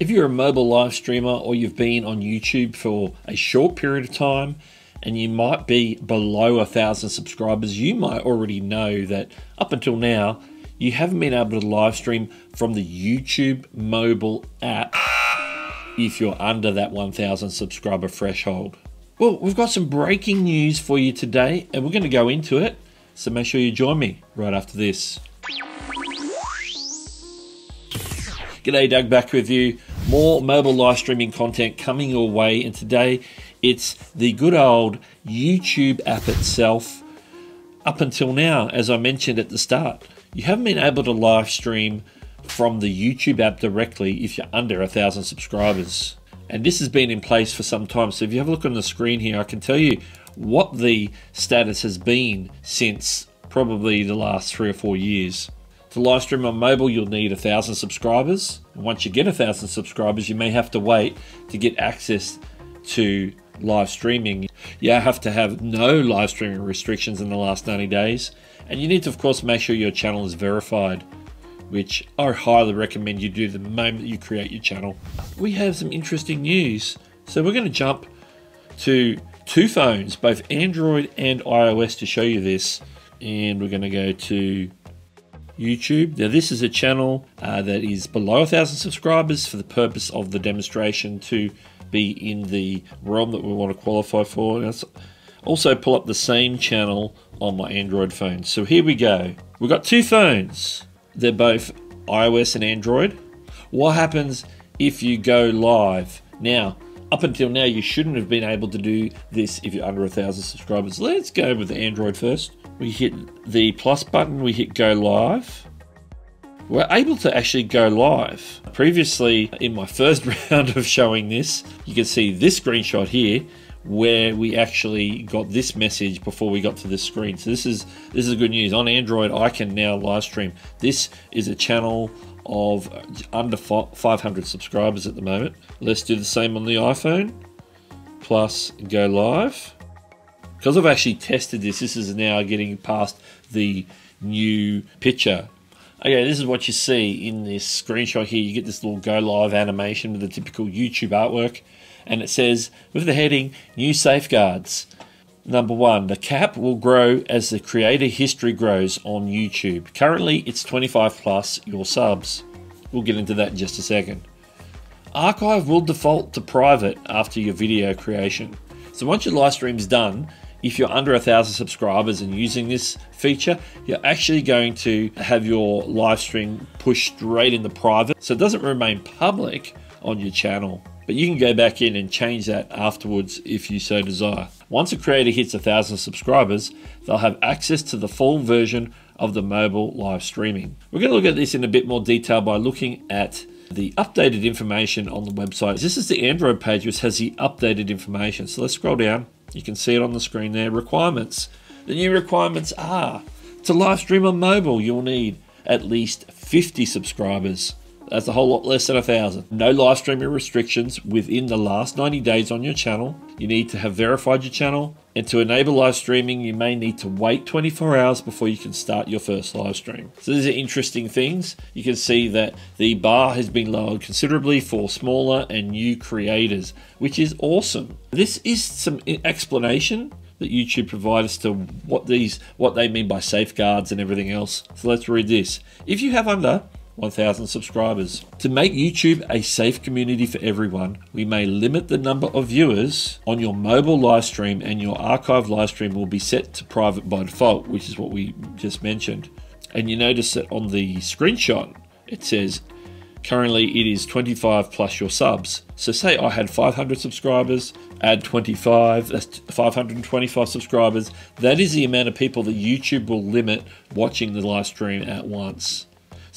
If you're a mobile live streamer or you've been on YouTube for a short period of time and you might be below a thousand subscribers, you might already know that up until now, you haven't been able to live stream from the YouTube mobile app if you're under that 1000 subscriber threshold. Well, we've got some breaking news for you today and we're going to go into it. So make sure you join me right after this. G'day, Doug back with you. More mobile live streaming content coming your way, and today it's the good old YouTube app itself. Up until now, as I mentioned at the start, you haven't been able to live stream from the YouTube app directly if you're under a thousand subscribers. And this has been in place for some time. So if you have a look on the screen here, I can tell you what the status has been since probably the last three or four years. To live stream on mobile, you'll need a thousand subscribers. And once you get a thousand subscribers, you may have to wait to get access to live streaming. You have to have no live streaming restrictions in the last 90 days. And you need to, of course, make sure your channel is verified, which I highly recommend you do the moment you create your channel. We have some interesting news. So we're going to jump to two phones, both Android and iOS, to show you this. And we're going to go to YouTube. Now, this is a channel uh, that is below a thousand subscribers for the purpose of the demonstration to be in the realm that we want to qualify for. Also, pull up the same channel on my Android phone. So here we go. We've got two phones. They're both iOS and Android. What happens if you go live? Now, up until now, you shouldn't have been able to do this if you're under a thousand subscribers. Let's go with the Android first we hit the plus button, we hit go live. We're able to actually go live. Previously, in my first round of showing this, you can see this screenshot here where we actually got this message before we got to this screen. So this is this is good news. On Android, I can now live stream. This is a channel of under 500 subscribers at the moment. Let's do the same on the iPhone. Plus go live because I've actually tested this, this is now getting past the new picture. Okay, this is what you see in this screenshot here. You get this little go live animation with the typical YouTube artwork, and it says with the heading New Safeguards. Number one, the cap will grow as the creator history grows on YouTube. Currently, it's 25 plus your subs. We'll get into that in just a second. Archive will default to private after your video creation. So once your live stream's done, if you're under a thousand subscribers and using this feature, you're actually going to have your live stream pushed straight into private. So it doesn't remain public on your channel, but you can go back in and change that afterwards if you so desire. Once a creator hits a thousand subscribers, they'll have access to the full version of the mobile live streaming. We're going to look at this in a bit more detail by looking at the updated information on the website. This is the Android page which has the updated information. So let's scroll down you can see it on the screen there. Requirements. The new requirements are to live stream on mobile, you'll need at least 50 subscribers. That's a whole lot less than a thousand. No live streaming restrictions within the last 90 days on your channel. You need to have verified your channel. And to enable live streaming, you may need to wait 24 hours before you can start your first live stream. So these are interesting things. You can see that the bar has been lowered considerably for smaller and new creators, which is awesome. This is some explanation that YouTube provide as to what these what they mean by safeguards and everything else. So let's read this. If you have under 1,000 subscribers. To make YouTube a safe community for everyone, we may limit the number of viewers on your mobile live stream, and your archive live stream will be set to private by default, which is what we just mentioned. And you notice that on the screenshot, it says currently it is 25 plus your subs. So, say I had 500 subscribers, add 25, that's 525 subscribers. That is the amount of people that YouTube will limit watching the live stream at once.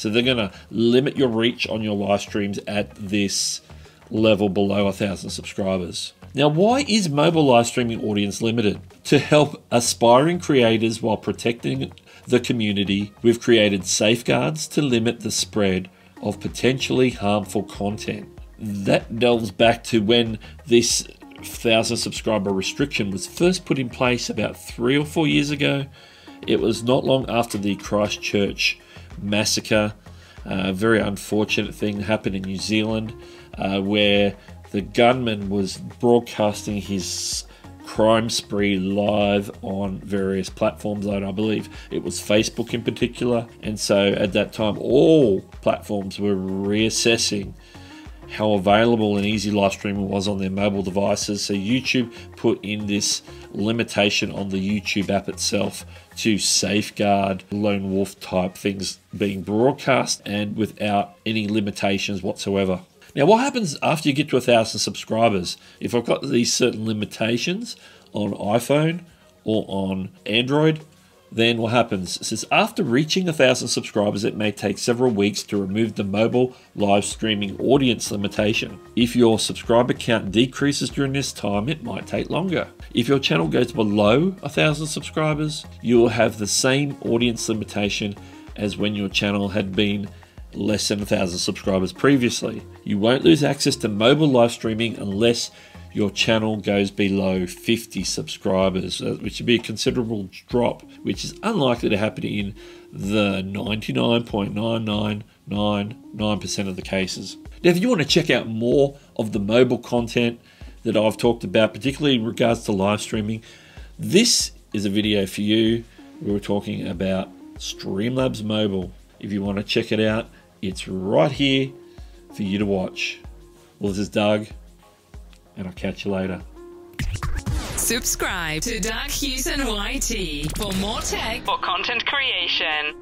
So they're going to limit your reach on your live streams at this level below a thousand subscribers. Now, why is mobile live streaming audience limited? To help aspiring creators while protecting the community, we've created safeguards to limit the spread of potentially harmful content. That delves back to when this thousand subscriber restriction was first put in place about three or four years ago. It was not long after the Christchurch massacre. A very unfortunate thing happened in New Zealand. uh, where the gunman was broadcasting his crime spree live on various platforms, and I believe it was Facebook in particular. And so at that time, all platforms were reassessing how available and easy live streaming was on their mobile devices. So YouTube put in this limitation on the YouTube app itself to safeguard lone wolf type things being broadcast and without any limitations whatsoever. Now, what happens after you get to a thousand subscribers? If I've got these certain limitations on iPhone or on Android, then what happens? It says after reaching a thousand subscribers, it may take several weeks to remove the mobile live streaming audience limitation. If your subscriber count decreases during this time, it might take longer. If your channel goes below a thousand subscribers, you will have the same audience limitation as when your channel had been less than a thousand subscribers previously. You won't lose access to mobile live streaming unless your channel goes below 50 subscribers, uh, which would be a considerable drop, which is unlikely to happen in the 99.9999% of the cases. Now, if you want to check out more of the mobile content that I've talked about, particularly in regards to live streaming, this is a video for you. We were talking about Streamlabs Mobile. If you want to check it out, it's right here for you to watch. Well, this is Doug, and I'll catch you later. Subscribe to Doug Hewson YT for more tech or content creation.